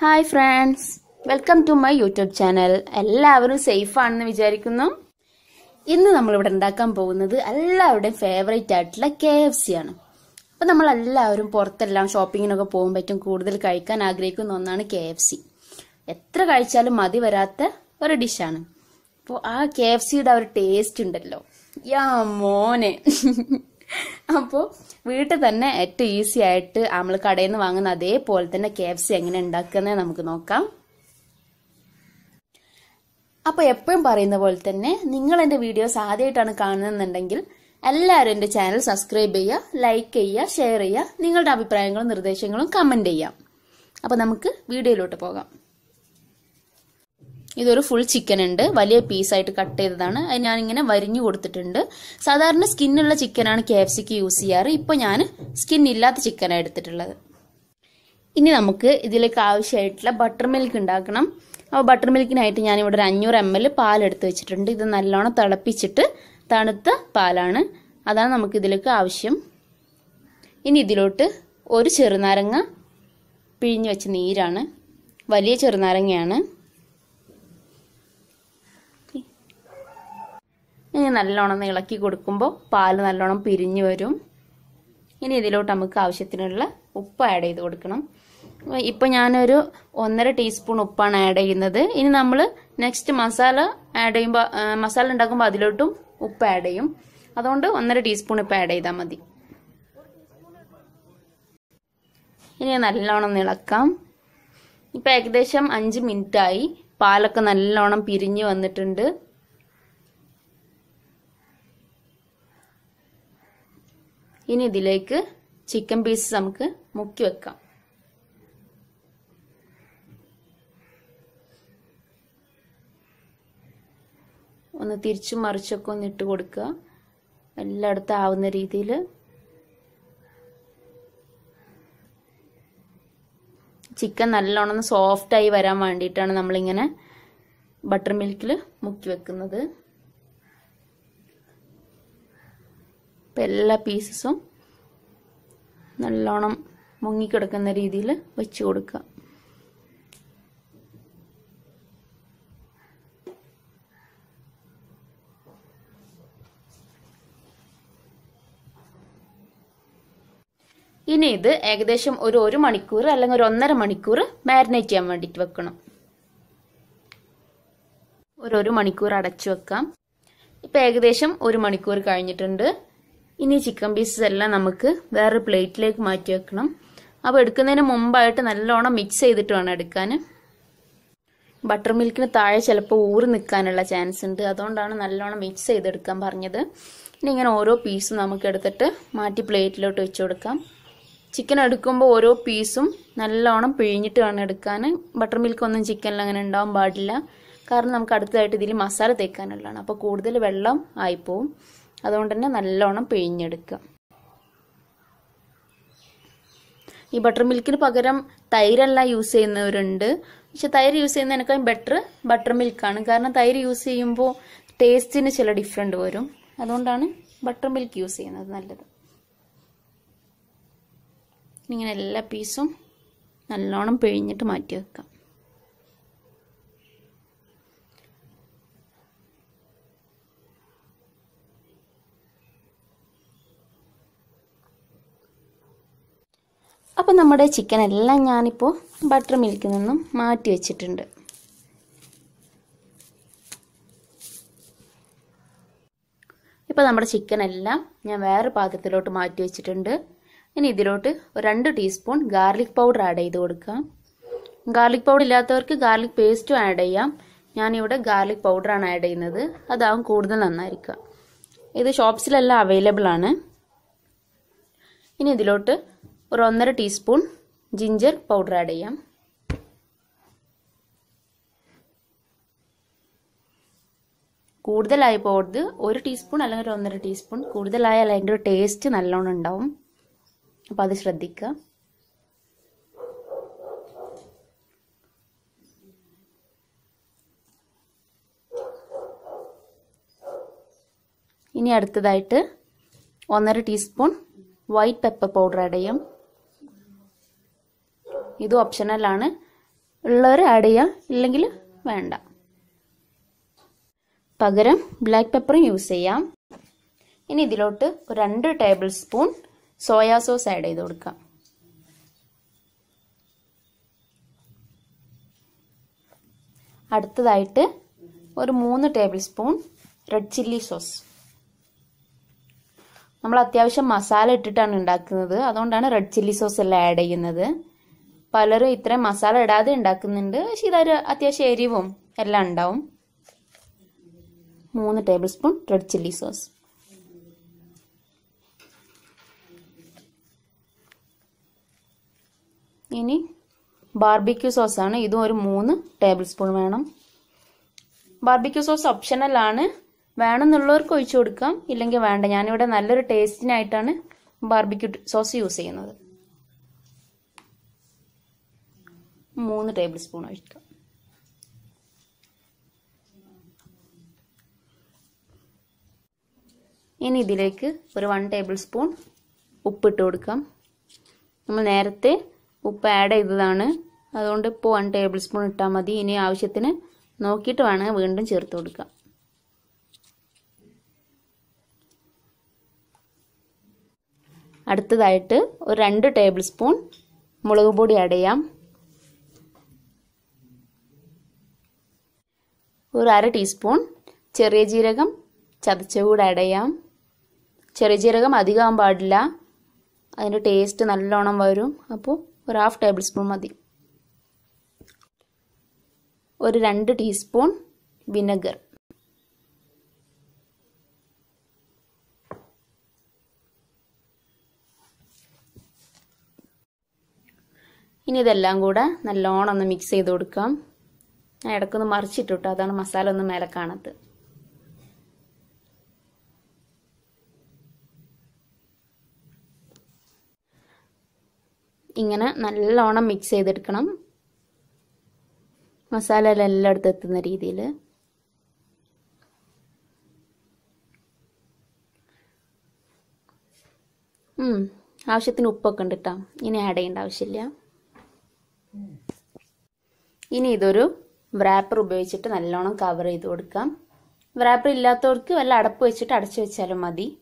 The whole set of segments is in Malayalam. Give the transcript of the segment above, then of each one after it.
Hi friends welcome to my YouTube channel എല്ലാവരും സേഫാണെന്ന് വിചാരിക്കുന്നു. ഇന്ന് നമ്മളിവിടെ ഉണ്ടാക്കാൻ പോകുന്നത് എല്ലാവരുടെയും ഫേവറേറ്റ് ആയിട്ടുള്ള കെ എഫ് സി ആണ്. അപ്പം നമ്മൾ എല്ലാവരും പുറത്തെല്ലാം ഷോപ്പിങ്ങിനൊക്കെ പോകുമ്പോൾ പറ്റും കൂടുതൽ കഴിക്കാൻ ആഗ്രഹിക്കുന്ന ഒന്നാണ് കെ എഫ് സി എത്ര കഴിച്ചാലും മതി വരാത്ത ഒരു ഡിഷാണ് അപ്പോൾ ആ കെ എഫ് സിയുടെ ആ ഒരു ടേസ്റ്റ് ഉണ്ടല്ലോ. യാ മോനെ. അപ്പോൾ വീട്ടിൽ തന്നെ ഏറ്റവും ഈസി ആയിട്ട് നമ്മൾ കടയിൽ നിന്ന് വാങ്ങുന്ന അതേപോലെ തന്നെ കെ എഫ് സി എങ്ങനെ ഉണ്ടാക്കുന്നത് നമുക്ക് നോക്കാം. അപ്പോൾ എപ്പോഴും പറയുന്ന പോലെ തന്നെ നിങ്ങൾ എന്റെ വീഡിയോസ് ആദ്യമായിട്ടാണ് കാണുന്നുണ്ടെങ്കിൽ എല്ലാവരും എന്റെ ചാനൽ സബ്സ്ക്രൈബ് ചെയ്യുക ലൈക്ക് ചെയ്യുക ഷെയർ ചെയ്യുക നിങ്ങളുടെ അഭിപ്രായങ്ങളും നിർദ്ദേശങ്ങളും കമന്റ് ചെയ്യാം അപ്പോൾ നമുക്ക് വീഡിയോയിലോട്ട് പോകാം. ഇതൊരു ഫുൾ ചിക്കൻ ഉണ്ട്. വലിയ പീസായിട്ട് കട്ട് ചെയ്തതാണ്. അത് ഞാനിങ്ങനെ വരിഞ്ഞു കൊടുത്തിട്ടുണ്ട്. സാധാരണ സ്കിന്നുള്ള ചിക്കനാണ് കെ എഫ് സിക്ക് യൂസ് ചെയ്യാറ്. ഇപ്പോൾ ഞാൻ സ്കിൻ ഇല്ലാത്ത ചിക്കനാണ് എടുത്തിട്ടുള്ളത്. ഇനി നമുക്ക് ഇതിലേക്ക് ആവശ്യമായിട്ടുള്ള ബട്ടർ മിൽക്ക് ഉണ്ടാക്കണം. അപ്പോൾ ബട്ടർ മിൽക്കിനായിട്ട് ഞാനിവിടെ ഒരു അഞ്ഞൂറ് എം എൽ പാലെടുത്ത് വെച്ചിട്ടുണ്ട്. ഇത് നല്ലോണം തിളപ്പിച്ചിട്ട് തണുത്ത പാലാണ്. അതാണ് നമുക്ക് ഇതിലേക്ക് ആവശ്യം. ഇനി ഇതിലോട്ട് ഒരു ചെറുനാരങ്ങ പിഴിഞ്ഞ് വെച്ച നീരാണ്. വലിയ ചെറുനാരങ്ങയാണ്. ഇനി നല്ലോണം ഇളക്കി കൊടുക്കുമ്പോൾ പാൽ നല്ലോണം പിരിഞ്ഞു വരും. ഇനി ഇതിലോട്ട് നമുക്ക് ആവശ്യത്തിനുള്ള ഉപ്പ് ആഡ് ചെയ്ത് കൊടുക്കണം. ഇപ്പം ഞാനൊരു ഒന്നര ടീസ്പൂൺ ഉപ്പാണ് ആഡ് ചെയ്യുന്നത്. ഇനി നമ്മൾ നെക്സ്റ്റ് മസാല ആഡ് ചെയ്യുമ്പോൾ മസാല ഉണ്ടാക്കുമ്പോൾ അതിലോട്ടും ഉപ്പ് ആഡ് ചെയ്യും. അതുകൊണ്ട് ഒന്നര ടീസ്പൂൺ ഇപ്പം ആഡ് ചെയ്താൽ മതി. ഇനി നല്ലോണം ഇളക്കാം. ഇപ്പം ഏകദേശം അഞ്ച് മിനിറ്റായി പാലൊക്കെ നല്ലോണം പിരിഞ്ഞ് വന്നിട്ടുണ്ട്. ഇനി ഇതിലേക്ക് ചിക്കൻ പീസ് നമുക്ക് മുക്കി വെക്കാം. ഒന്ന് തിരിച്ചു മറിച്ചൊക്കെ ഒന്ന് ഇട്ട് കൊടുക്കുക. എല്ലായിടത്തും ആവുന്ന രീതിയിൽ ചിക്കൻ നല്ലോണം സോഫ്റ്റായി വരാൻ വേണ്ടിയിട്ടാണ് നമ്മളിങ്ങനെ ബട്ടർ മിൽക്കിൽ മുക്കി വെക്കുന്നത്. എല്ലാ പീസസും നല്ലോണം മുങ്ങിക്കിടക്കുന്ന രീതിയിൽ വെച്ച് കൊടുക്കുക. ഇനി ഇത് ഏകദേശം ഒരു ഒരു മണിക്കൂർ അല്ലെങ്കിൽ ഒരു ഒന്നര മണിക്കൂർ മാരിനേറ്റ് ചെയ്യാൻ വേണ്ടിയിട്ട് വെക്കണം. ഒരു ഒരു മണിക്കൂർ അടച്ചു വെക്കാം. ഇപ്പം ഏകദേശം ഒരു മണിക്കൂർ കഴിഞ്ഞിട്ടുണ്ട്. ഇനി ചിക്കൻ പീസസ് എല്ലാം നമുക്ക് വേറൊരു പ്ലേറ്റിലേക്ക് മാറ്റി വെക്കണം. അപ്പോൾ എടുക്കുന്നതിന് മുമ്പായിട്ട് നല്ലോണം മിക്സ് ചെയ്തിട്ട് വേണം എടുക്കാൻ ബട്ടർ മിൽക്കിന് താഴെ ചിലപ്പോൾ ഊറി നിൽക്കാനുള്ള ചാൻസ് ഉണ്ട്. അതുകൊണ്ടാണ് നല്ലോണം മിക്സ് ചെയ്തെടുക്കാൻ പറഞ്ഞത്. ഇനി ഇങ്ങനെ ഓരോ പീസും നമുക്ക് എടുത്തിട്ട് മാറ്റി പ്ലേറ്റിലോട്ട് വെച്ച് കൊടുക്കാം. ചിക്കൻ എടുക്കുമ്പോൾ ഓരോ പീസും നല്ലോണം പിഴിഞ്ഞിട്ട് വേണം എടുക്കാൻ ബട്ടർ മിൽക്ക് ഒന്നും ചിക്കനിൽ അങ്ങനെ ഉണ്ടാവാൻ പാടില്ല. കാരണം നമുക്ക് അടുത്തതായിട്ട് ഇതിൽ മസാല തേക്കാനുള്ളതാണ്. അപ്പോൾ കൂടുതൽ വെള്ളം ആയിപ്പോവും. അതുകൊണ്ട് തന്നെ നല്ലോണം പിഴിഞ്ഞെടുക്കുക. ഈ ബട്ടർ മിൽക്കിന് പകരം തൈരല്ല യൂസ് ചെയ്യുന്നവരുണ്ട്. പക്ഷെ തൈര് യൂസ് ചെയ്യുന്നതിനേക്കാളും ബെറ്റർ ബട്ടർ മിൽക്കാണ് കാരണം തൈര് യൂസ് ചെയ്യുമ്പോൾ ടേസ്റ്റിന് ചില ഡിഫറെന്റ് വരും. അതുകൊണ്ടാണ് ബട്ടർ മിൽക്ക് യൂസ് ചെയ്യുന്നത് നല്ലത്. ഇങ്ങനെ എല്ലാ പീസും നല്ലോണം പിഴിഞ്ഞിട്ട് മാറ്റി വെക്കാം നമ്മുടെ ചിക്കൻ എല്ലാം ഞാനിപ്പോൾ ബട്ടർ മിൽക്കിൽ നിന്നും മാറ്റി വെച്ചിട്ടുണ്ട്. ഇപ്പോൾ നമ്മുടെ ചിക്കൻ എല്ലാം ഞാൻ വേറെ പാത്രത്തിലോട്ട് മാറ്റി വെച്ചിട്ടുണ്ട്. ഇനി ഇതിലോട്ട് രണ്ട് ടീസ്പൂൺ ഗാർലിക് പൗഡർ ആഡ് ചെയ്ത് കൊടുക്കാം. ഗാർലിക് പൗഡർ ഇല്ലാത്തവർക്ക് ഗാർലിക് പേസ്റ്റും ആഡ് ചെയ്യാം. ഞാനിവിടെ ഗാർലിക് പൗഡറാണ് ആഡ് ചെയ്യുന്നത്. അതാവും കൂടുതൽ നന്നായിരിക്കുക. ഇത് ഷോപ്സിലെല്ലാം അവൈലബിൾ ആണ്. ഇനി ഇതിലോട്ട് ഒരു ഒന്നര ടീസ്പൂൺ ജിഞ്ചർ പൗഡർ ആഡ് ചെയ്യാം. കൂടുതലായി പോകരുത് ഒരു ടീസ്പൂൺ അല്ലെങ്കിൽ ഒരു ഒന്നര ടീസ്പൂൺ കൂടുതലായാൽ അതിന്റെ ഒരു ടേസ്റ്റ് നല്ലോണം ഉണ്ടാവും. അപ്പോൾ അത് ശ്രദ്ധിക്കുക ഇനി അടുത്തതായിട്ട് ഒന്നര teaspoon white pepper powder add ചെയ്യാം. ഇത് ഓപ്ഷണലാണ് ഉള്ളവർ ആഡ് ചെയ്യാം. ഇല്ലെങ്കിൽ വേണ്ട. പകരം ബ്ലാക്ക് പെപ്പറും യൂസ് ചെയ്യാം. ഇനി ഇതിലോട്ട് രണ്ട് tablespoon soya sauce add ചെയ്ത് കൊടുക്കാം. അടുത്തതായിട്ട് ഒരു മൂന്ന് tablespoon red chilli sauce നമ്മൾ അത്യാവശ്യം മസാല ഇട്ടിട്ടാണ് ഉണ്ടാക്കുന്നത്. അതുകൊണ്ടാണ് റെഡ് ചില്ലി സോസ് എല്ലാം ആഡ് ചെയ്യുന്നത്. പലരും ഇത്ര മസാല ഇടാതെ ഉണ്ടാക്കുന്നുണ്ട്. പക്ഷെ ഇതൊരു അത്യാവശ്യം എരിവും എല്ലാം ഉണ്ടാവും. മൂന്ന് tablespoon red chilli sauce. ഇനി ബാർബിക്യൂ സോസാണ്. ഇതും ഒരു മൂന്ന് ടേബിൾ സ്പൂൺ വേണം. ബാർബിക്യൂ സോസ് ഓപ്ഷണൽ ആണ്. വേണമെന്നുള്ളവർക്ക് ഒഴിച്ചു കൊടുക്കാം. ഇല്ലെങ്കിൽ വേണ്ട. ഞാനിവിടെ നല്ലൊരു ടേസ്റ്റിനായിട്ടാണ് ബാർബിക്യൂ സോസ് യൂസ് ചെയ്യുന്നത്. മൂന്ന് ടേബിൾ സ്പൂൺ ഒഴിക്കാം ഇനി ഇതിലേക്ക് ഒരു വൺ ടേബിൾ സ്പൂൺ ഉപ്പിട്ട് കൊടുക്കാം. നമ്മൾ നേരത്തെ ഉപ്പ് ആഡ് ചെയ്തതാണ്. അതുകൊണ്ട് ഇപ്പോൾ വൺ ടേബിൾ സ്പൂൺ ഇട്ടാൽ മതി. ഇനി ആവശ്യത്തിന് നോക്കിയിട്ട് വേണം വീണ്ടും ചേർത്ത് കൊടുക്കാം അടുത്തതായിട്ട് ഒരു രണ്ട് ടേബിൾ സ്പൂൺ മുളക് പൊടി ആഡ് ഒരു അര ടീസ്പൂൺ ചെറിയ ജീരകം ചതച്ച കൂടെ ആഡ് ചെയ്യാം. ചെറിയ ജീരകം അധികം പാടില്ല. അതിന്റെ ടേസ്റ്റ് നല്ലോണം വരും. അപ്പോൾ ഒരു ഹാഫ് ടേബിൾ സ്പൂൺ മതി. ഒരു രണ്ട് ടീസ്പൂൺ വിനെഗർ. ഇനി ഇതെല്ലാം കൂടെ നല്ലോണം ഒന്ന് മിക്സ് ചെയ്ത് കൊടുക്കാം. ഞാൻ ഇടയ്ക്കൊന്ന് മറിച്ചിട്ടു കേട്ടോ അതാണ് മസാല ഒന്ന് മേലെ കാണത്ത്. ഇങ്ങനെ നല്ലോണം മിക്സ് ചെയ്തെടുക്കണം. മസാല എല്ലായിടത്തും എത്തുന്ന രീതിയിൽ ആവശ്യത്തിന് ഉപ്പൊക്കെ ഉണ്ട് കേട്ടോ ഇനി ആഡ് ചെയ്യേണ്ട ആവശ്യമില്ല. ഇനി ഇതൊരു വ്രാപ്പർ ഉപയോഗിച്ചിട്ട് നല്ലോണം കവർ ചെയ്ത് കൊടുക്കാം. വ്രാപ്പർ ഇല്ലാത്തവർക്ക് വല്ല അടപ്പ് വെച്ചിട്ട് അടച്ചു വെച്ചാലും മതി.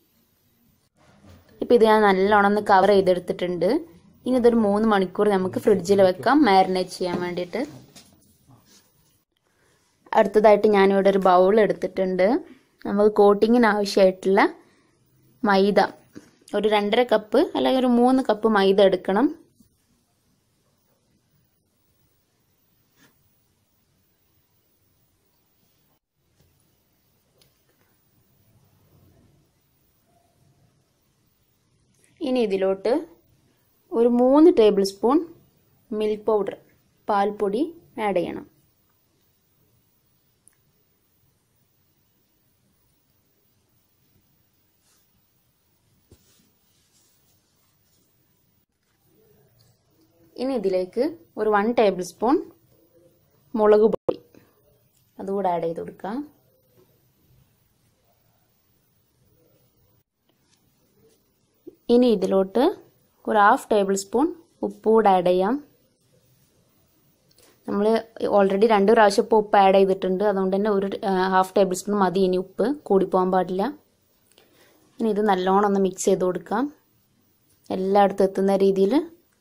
ഇപ്പം ഇത് ഞാൻ നല്ലോണം ഒന്ന് കവർ ചെയ്തെടുത്തിട്ടുണ്ട്. ഇനി ഇതൊരു മൂന്ന് മണിക്കൂർ നമുക്ക് ഫ്രിഡ്ജിൽ വെക്കാം. മാരിനേറ്റ് ചെയ്യാൻ വേണ്ടിയിട്ട്. അടുത്തതായിട്ട് ഞാനിവിടെ ഒരു ബൗൾ എടുത്തിട്ടുണ്ട്. നമുക്ക് കോട്ടിങ്ങിന് ആവശ്യമായിട്ടുള്ള മൈദ. ഒരു രണ്ടര കപ്പ് അല്ലെങ്കിൽ ഒരു മൂന്ന് കപ്പ് മൈദ എടുക്കണം. ഇനി ഇതിലോട്ട് ഒരു മൂന്ന് ടേബിൾ സ്പൂൺ മിൽക്ക് പൗഡർ പാൽപ്പൊടി ആഡ് ചെയ്യണം. ഇനി ഇതിലേക്ക് ഒരു വൺ ടേബിൾ സ്പൂൺ മുളക് പൊടി. അതുകൂടെ ആഡ് ചെയ്ത് കൊടുക്കാം. ഇനി ഇതിലോട്ട് ഒരു ഹാഫ് ടേബിൾ സ്പൂൺ ഉപ്പ് കൂടെ ആഡ് ചെയ്യാം. നമ്മൾ ഓൾറെഡി രണ്ട് പ്രാവശ്യം ഇപ്പോൾ ഉപ്പ് ആഡ് ചെയ്തിട്ടുണ്ട്. അതുകൊണ്ട് തന്നെ ഒരു ഹാഫ് ടേബിൾ സ്പൂൺ മതി ഇനി ഉപ്പ്. കൂടിപ്പോകാൻ പാടില്ല. ഇനി ഇത് നല്ലോണം ഒന്ന് മിക്സ് ചെയ്ത് കൊടുക്കാം. എല്ലായിടത്തും എത്തുന്ന രീതിയിൽ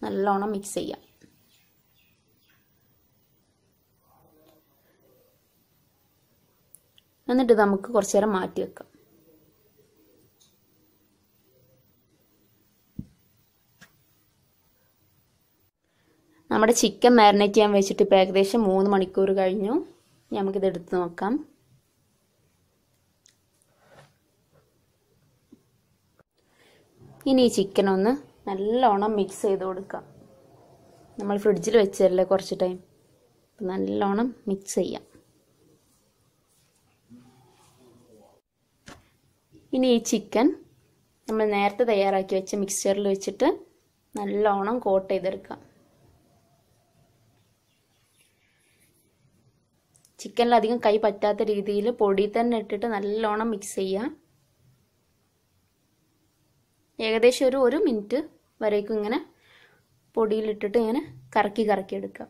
നല്ലോണം മിക്സ് ചെയ്യാം. എന്നിട്ട് നമുക്ക് കുറച്ചു നേരം മാറ്റി വെക്കാം. നമ്മുടെ ചിക്കൻ മാരിനേറ്റ് ചെയ്യാൻ വെച്ചിട്ട് ഇപ്പോൾ ഏകദേശം മൂന്ന് മണിക്കൂർ കഴിഞ്ഞു. നമുക്കിത് എടുത്ത് നോക്കാം. ഇനി ഈ ചിക്കൻ ഒന്ന് നല്ലോണം മിക്സ് ചെയ്ത് കൊടുക്കാം. നമ്മൾ ഫ്രിഡ്ജിൽ വെച്ചല്ലേ കുറച്ച് ടൈം നല്ലോണം മിക്സ് ചെയ്യാം. ഇനി ഈ ചിക്കൻ നമ്മൾ നേരത്തെ തയ്യാറാക്കി വെച്ച മിക്സ്ചറിൽ വെച്ചിട്ട് നല്ലോണം കോട്ട് ചെയ്തെടുക്കാം. ചിക്കനിലധികം കൈ പറ്റാത്ത രീതിയിൽ പൊടി തന്നെ ഇട്ടിട്ട് നല്ലോണം മിക്സ് ചെയ്യാം. ഏകദേശം ഒരു ഒരു മിനിറ്റ് വരേക്കും ഇങ്ങനെ പൊടിയിലിട്ടിട്ട് ഇങ്ങനെ കറക്കി കറക്കി എടുക്കാം.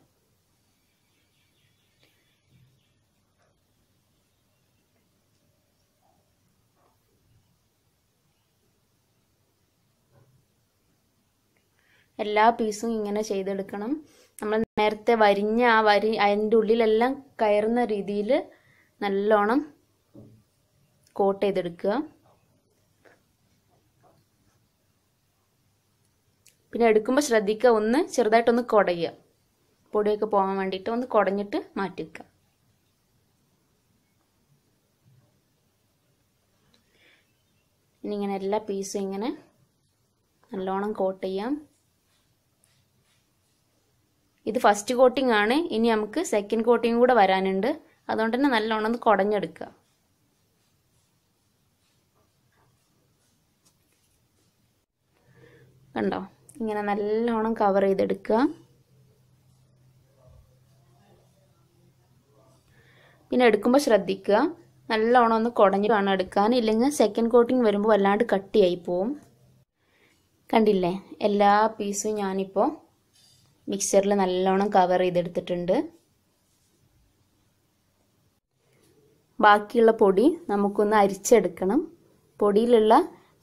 എല്ലാ പീസും ഇങ്ങനെ ചെയ്തെടുക്കണം. നമ്മൾ നേരത്തെ വരിഞ്ഞ ആ വരി അതിന്റെ ഉള്ളിലെല്ലാം കയറുന്ന രീതിയിൽ നല്ലോണം കോട്ട് ചെയ്തെടുക്കുക. പിന്നെ എടുക്കുമ്പോൾ ശ്രദ്ധിക്കുക ഒന്ന് ചെറുതായിട്ടൊന്ന് കുടയുക. പൊടിയൊക്കെ പോകാൻ വേണ്ടിയിട്ട് ഒന്ന് കുടഞ്ഞിട്ട് മാറ്റി വെക്കുക. ഇനി ഇങ്ങനെ എല്ലാ പീസും ഇങ്ങനെ നല്ലോണം കോട്ട് ചെയ്യാം. ഇത് ഫസ്റ്റ് കോട്ടിംഗ് ആണ്. ഇനി നമുക്ക് സെക്കൻഡ് കോട്ടിംഗ് കൂടെ വരാനുണ്ട്. അതുകൊണ്ട് തന്നെ നല്ലോണം ഒന്ന് കുടഞ്ഞെടുക്കുക. കണ്ടോ? ഇങ്ങനെ നല്ലോണം കവർ ചെയ്തെടുക്കുക. പിന്നെ എടുക്കുമ്പോൾ ശ്രദ്ധിക്കുക. നല്ലോണം ഒന്ന് കുടഞ്ഞു വേണം എടുക്കാൻ. ഇല്ലെങ്കിൽ സെക്കൻഡ് കോട്ടിംഗ് വരുമ്പോൾ വല്ലാണ്ട് കട്ടിയായി പോവും. കണ്ടില്ലേ? എല്ലാ പീസും ഞാനിപ്പോൾ മിക്സറിൽ നല്ലോണം കവർ ചെയ്തെടുത്തിട്ടുണ്ട്. ബാക്കിയുള്ള പൊടി നമുക്കൊന്ന് അരിച്ചെടുക്കണം. പൊടിയിലുള്ള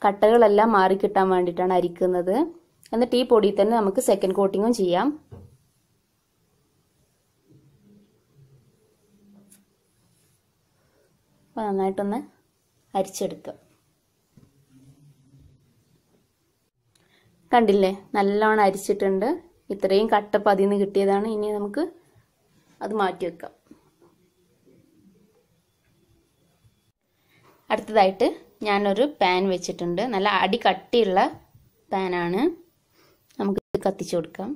കട്ടകളെല്ലാം മാറിക്കിട്ടാൻ വേണ്ടിയിട്ടാണ് അരിക്കുന്നത്. എന്നിട്ട് ഈ പൊടി തന്നെ നമുക്ക് സെക്കൻഡ് കോട്ടിങ്ങും ചെയ്യാം. അപ്പോൾ നന്നായിട്ടൊന്ന് അരിച്ചെടുക്കുക കണ്ടില്ലേ? നല്ലോണം അരിച്ചിട്ടുണ്ട്. ഇത്രയും കട്ടപ്പ് അതിൽ നിന്ന് കിട്ടിയതാണ്. ഇനി നമുക്ക് അത് മാറ്റി വെക്കാം. അടുത്തതായിട്ട് ഞാനൊരു പാൻ വെച്ചിട്ടുണ്ട്. നല്ല അടി കട്ടിയുള്ള പാനാണ് നമുക്ക് കത്തിച്ചു കൊടുക്കാം.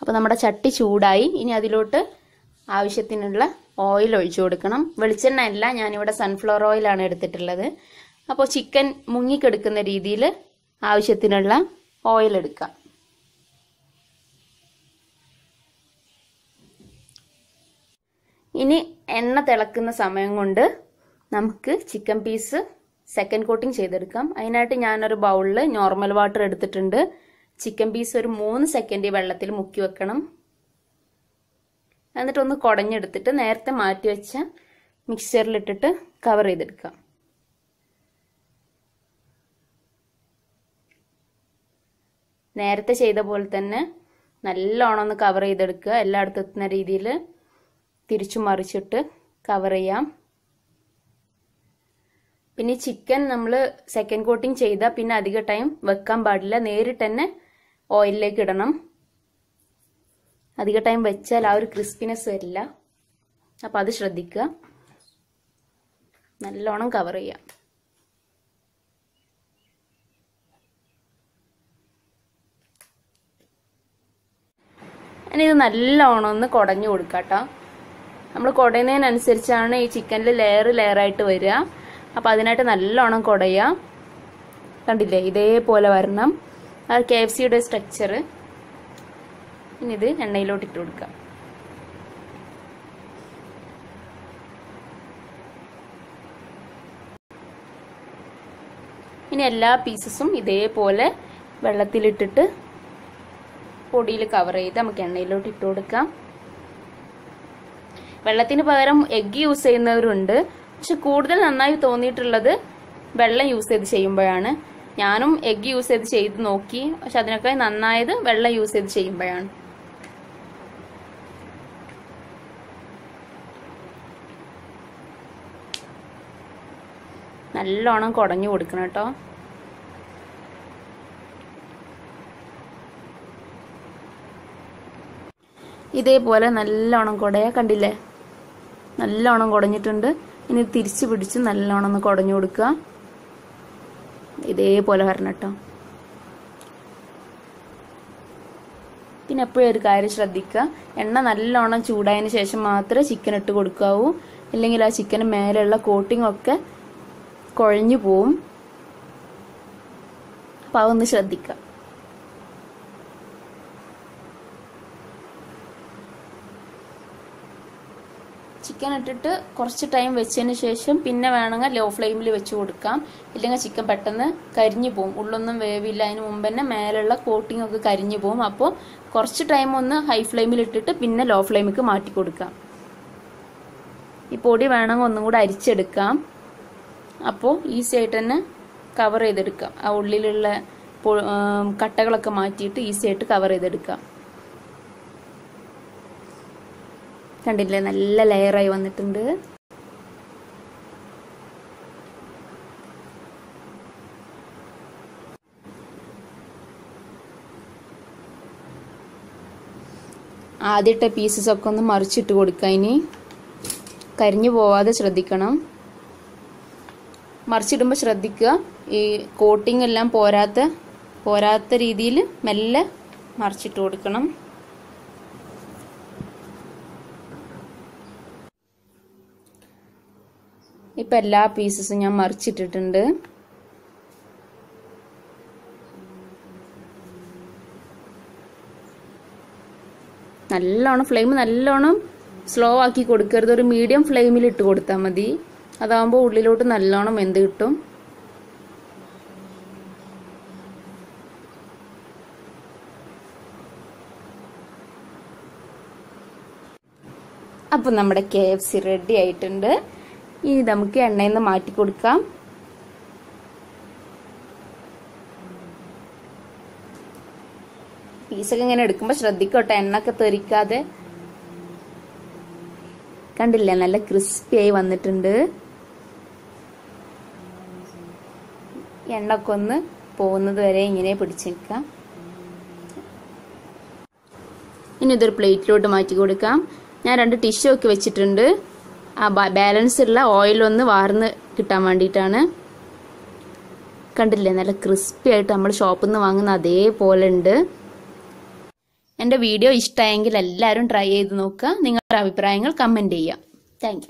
അപ്പോൾ നമ്മുടെ ചട്ടി ചൂടായി. ഇനി അതിലോട്ട് ആവശ്യത്തിനുള്ള ഓയിൽ ഒഴിച്ചു കൊടുക്കണം. വെളിച്ചെണ്ണ അല്ല ഞാനിവിടെ സൺഫ്ലവർ ഓയിലാണ് എടുത്തിട്ടുള്ളത്. അപ്പോൾ ചിക്കൻ മുങ്ങിക്കെടുക്കുന്ന രീതിയിൽ ആവശ്യത്തിനുള്ള ഓയിൽ എടുക്കാം. ഇനി എണ്ണ തിളക്കുന്ന സമയം കൊണ്ട് നമുക്ക് ചിക്കൻ പീസ് സെക്കൻഡ് കോട്ടിംഗ് ചെയ്തെടുക്കാം. അതിനായിട്ട് ഞാനൊരു ബൗളിൽ നോർമൽ വാട്ടർ എടുത്തിട്ടുണ്ട്. ചിക്കൻ പീസ് ഒരു മൂന്ന് സെക്കൻഡ് വെള്ളത്തിൽ മുക്കി വെക്കണം. എന്നിട്ടൊന്ന് കുടഞ്ഞെടുത്തിട്ട് നേരത്തെ മാറ്റി വെച്ച മിക്സറിലിട്ടിട്ട് കവർ ചെയ്തെടുക്കാം. നേരത്തെ ചെയ്ത പോലെ തന്നെ നല്ലോണം ഒന്ന് കവർ ചെയ്തെടുക്കുക. എല്ലായിടത്തും എത്തുന്ന രീതിയിൽ തിരിച്ചു മറിച്ചിട്ട് കവർ ചെയ്യാം. പിന്നെ ചിക്കൻ നമ്മൾ സെക്കൻഡ് കോട്ടിംഗ് ചെയ്താൽ പിന്നെ അധിക ടൈം വെക്കാൻ പാടില്ല. നേരിട്ട് തന്നെ ഓയിലിലേക്ക് ഇടണം. അധിക ടൈം വെച്ചാൽ ആ ഒരു ക്രിസ്പിനെസ് വരില്ല. അപ്പം അത് ശ്രദ്ധിക്കുക. നല്ലോണം കവർ ചെയ്യാം. ഇനി ഇത് നല്ലോണം ഒന്ന് കുടഞ്ഞു കൊടുക്കാം കേട്ടോ നമ്മൾ കുടയുന്നതിനനുസരിച്ചാണ് ഈ ചിക്കനിൽ ലെയർ ലെയറായിട്ട് വരിക. അപ്പോൾ അതിനായിട്ട് നല്ലോണം കുടയുക. കണ്ടില്ലേ? ഇതേപോലെ വരണം. ആ കെ എഫ് സിയുടെ സ്ട്രക്ചർ ഇനി ഇത് എണ്ണയിലോട്ട് ഇട്ട് കൊടുക്കാം ഇനി എല്ലാ പീസസും ഇതേപോലെ വെള്ളത്തിലിട്ടിട്ട് പൊടിയിൽ കവർ ചെയ്ത് നമുക്ക് എണ്ണയിലോട്ട് ഇട്ട് കൊടുക്കാം. വെള്ളത്തിന് പകരം എഗ്ഗ് യൂസ് ചെയ്യുന്നവരുണ്ട്. പക്ഷെ കൂടുതൽ നന്നായി തോന്നിയിട്ടുള്ളത് വെള്ളം യൂസ് ചെയ്ത് ചെയ്യുമ്പോഴാണ്. ഞാനും എഗ്ഗ് യൂസ് ചെയ്ത് ചെയ്ത് നോക്കി. പക്ഷെ അതിനൊക്കെ നന്നായത് വെള്ളം യൂസ് ചെയ്ത് ചെയ്യുമ്പോഴാണ്. നല്ലോണം കുടഞ്ഞു കൊടുക്കണം കേട്ടോ. ഇതേപോലെ നല്ലോണം കുടയാ കണ്ടില്ലേ? നല്ലോണം കുടഞ്ഞിട്ടുണ്ട്. ഇനി തിരിച്ചു പിടിച്ച് നല്ലോണം ഒന്ന് കുടഞ്ഞു കൊടുക്കുക. ഇതേപോലെ വരണം കേട്ടോ. പിന്നെ എപ്പോഴും ഒരു കാര്യം ശ്രദ്ധിക്കുക. എണ്ണ നല്ലോണം ചൂടായതിന് ശേഷം മാത്രമേ ചിക്കൻ ഇട്ട് കൊടുക്കാവൂ. ഇല്ലെങ്കിൽ ആ ചിക്കന് മേലെയുള്ള കോട്ടിംഗ് ഒക്കെ കുഴഞ്ഞു പോവും. അപ്പോൾ അതൊന്ന് ശ്രദ്ധിക്കുക. ചിക്കൻ ഇട്ടിട്ട് കുറച്ച് ടൈം വെച്ചതിന് ശേഷം പിന്നെ വേണമെങ്കിൽ ലോ ഫ്ലെയിമിൽ വെച്ച് കൊടുക്കാം. ഇല്ലെങ്കിൽ ചിക്കൻ പെട്ടെന്ന് കരിഞ്ഞു പോകും ഉള്ളൊന്നും വേവില്ല. അതിന് മുമ്പ് തന്നെ മേലുള്ള കോട്ടിംഗ് ഒക്കെ കരിഞ്ഞു പോകും അപ്പോൾ കുറച്ച് ടൈം ഒന്ന് ഹൈ ഫ്ലെയിമിൽ ഇട്ടിട്ട് പിന്നെ ലോ ഫ്ലെയിമിക്ക് മാറ്റി കൊടുക്കാം. ഈ പൊടി വേണമെങ്കിൽ ഒന്നും കൂടെ അരിച്ചെടുക്കാം. അപ്പോൾ ഈസി ആയിട്ട് തന്നെ കവർ ചെയ്തെടുക്കാം. ആ ഉള്ളിലുള്ള കട്ടകളൊക്കെ മാറ്റിയിട്ട് ഈസി ആയിട്ട് കവർ ചെയ്തെടുക്കാം. കണ്ടില്ലേ? നല്ല ലെയറായി വന്നിട്ടുണ്ട്. ആദ്യത്തെ പീസസ് ഒക്കെ ഒന്ന് മറിച്ചിട്ട് കൊടുക്കുക ഇനി. കരിഞ്ഞു പോവാതെ ശ്രദ്ധിക്കണം. മറിച്ചിടുമ്പോൾ ശ്രദ്ധിക്കുക. ഈ കോട്ടിംഗ് എല്ലാം പോരാത്ത പോരാത്ത രീതിയിൽ മെല്ലെ മറിച്ചിട്ട് കൊടുക്കണം. ഇപ്പം എല്ലാ പീസസും ഞാൻ മറിച്ചിട്ടിട്ടുണ്ട്. നല്ലോണം ഫ്ലെയിം നല്ലോണം സ്ലോ ആക്കി കൊടുക്കരുത്. ഒരു മീഡിയം ഫ്ലെയിമിൽ ഇട്ട് കൊടുത്താൽ മതി. അതാകുമ്പോൾ ഉള്ളിലോട്ട് നല്ലോണം എന്ത് കിട്ടും. അപ്പം നമ്മുടെ കെ എഫ് സി റെഡി ആയിട്ടുണ്ട്. ഇനി നമുക്ക് എണ്ണയിൽ നിന്ന് മാറ്റി കൊടുക്കാം. പീസൊക്കെ ഇങ്ങനെ എടുക്കുമ്പോൾ ശ്രദ്ധിക്കട്ടെ എണ്ണൊക്കെ തെറിക്കാതെ. കണ്ടില്ലേ നല്ല ക്രിസ്പി ആയി വന്നിട്ടുണ്ട്. എണ്ണൊക്കെ ഒന്ന് പോകുന്നത് വരെ ഇങ്ങനെ പിടിച്ചേക്കാം. ഇനി ഇതൊരു പ്ലേറ്റിലോട്ട് മാറ്റി കൊടുക്കാം. ഞാൻ രണ്ട് ടിഷ്യൂ ഒക്കെ വെച്ചിട്ടുണ്ട്. ആ ബാലൻസ് ഉള്ള ഓയിലൊന്ന് വാർന്ന് കിട്ടാൻ വേണ്ടിയിട്ടാണ് കണ്ടില്ലേ നല്ല ക്രിസ്പി ആയിട്ട് നമ്മൾ ഷോപ്പിൽ നിന്ന് വാങ്ങുന്ന അതേപോലെ ഉണ്ട് എന്റെ വീഡിയോ ഇഷ്ടമായെങ്കിൽ എല്ലാവരും ട്രൈ ചെയ്ത് നോക്കുക. നിങ്ങളുടെ അഭിപ്രായങ്ങൾ കമന്റ് ചെയ്യുക താങ്ക്